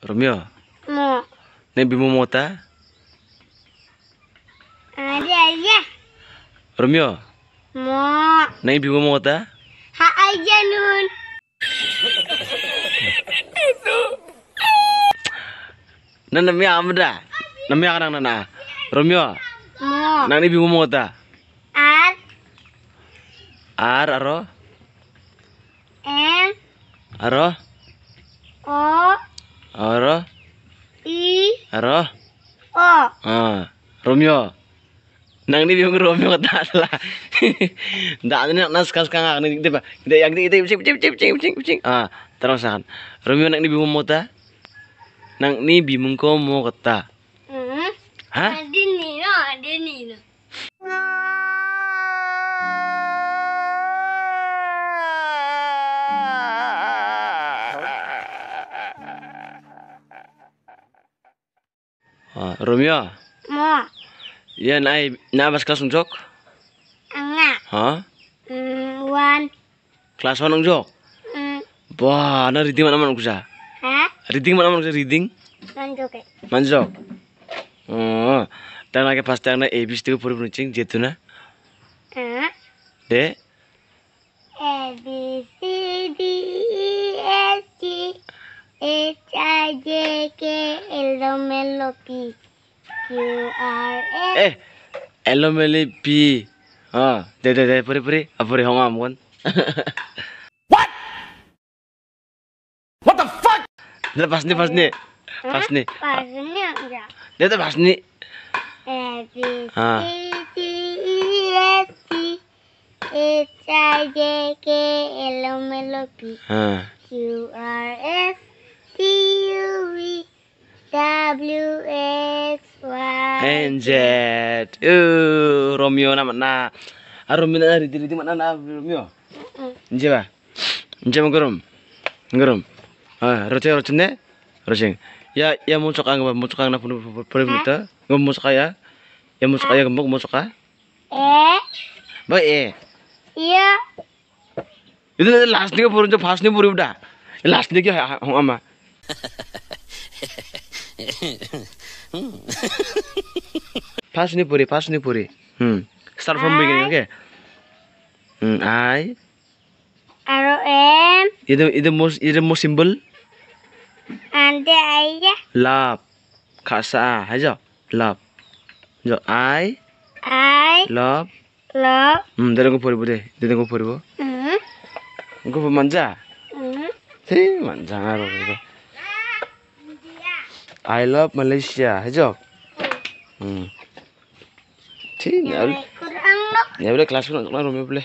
Romeo, Mo. nih bimu mota. Ada aja. Romeo, Mo. bimu mota. Ha aja nun. Nan namanya amda. Namanya kadang nana. Romeo, Mo. bimu mota. Ar. Ar aro, M. aro, O. र इ र अ अ Romeo नंगनी बिंग Romeo का दादला दादने नस कस कांग आने दिखते पा इधर यंग दिखते chip chip chip chip chip chip chip uh terus kan Romeo nak ni bingung mau tak nak ni bingung kau mau kata hah ada ni no, ada ni lah Ah, Romeo. Mo. Ya nai na bas kelas unjok. Anga. Hah? Hmm. One. Kelas 1 unjok. Hmm. Wah, na reading mana mana kusa. Ha? Reading mana mana kusa reading? Lanjut ke. Manjok. Oh, dan lagi pas tang na ABC tu puri puri jetu na. Ha? De, A B C D G H I J K L M N O P Q R S eh, elo mele pi. Ah, de de de puri puri, apa puri hongam kan? What the fuck? Dia pas ni pas ni, pas ni. Pasnya enggak. Dia tu pas ni. A B C. D E F G H I J K L M N O P Q R S T U V W X Y NZ. Uh, Romeo nama na. Ah, Romeo na reading reading mana na Romeo? Nje ba? Nje menggerum, menggerum. Ah, roce roce ne, roce. Ya, ya muncul ang ba muncul ang na pun pun pun kita. Ngom muncul ya. Ya muncul ya gembok muncul ka. Eh Ba eh. Iya Itu last ni purun jo fast ni puri udah. Last ni kya hong ama. Fast नहीं पूरी fast नहीं पूरी start from beginning okay hmm I R O M इधर most most आई खासा है आई आई लभ लभ I love Malaysia. Hejok. Hmm. Ti, ni abule. Ni abule kelas pun nak rumah boleh.